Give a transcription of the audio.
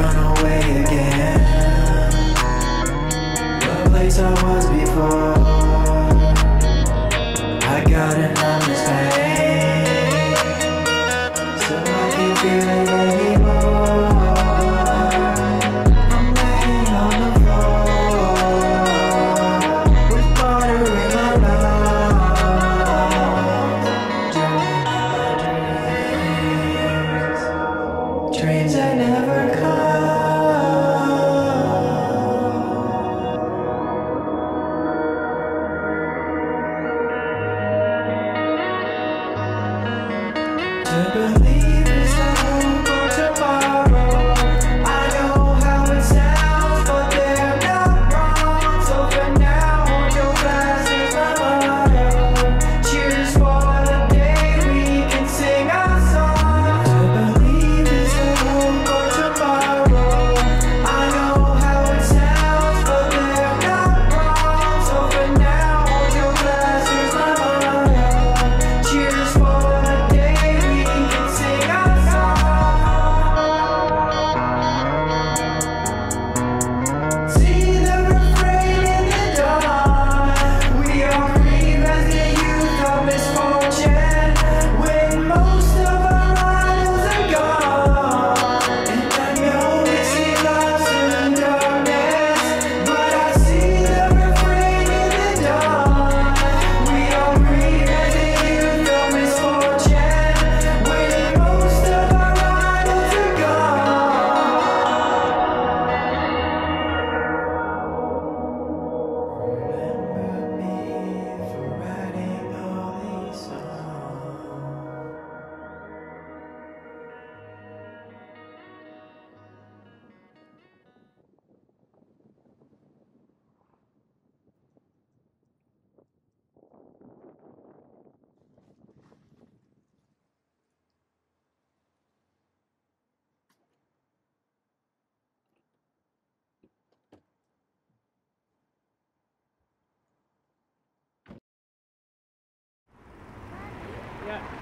run away again. The place I was before. I got an understanding. So I can't feel it anymore. better believe Yeah.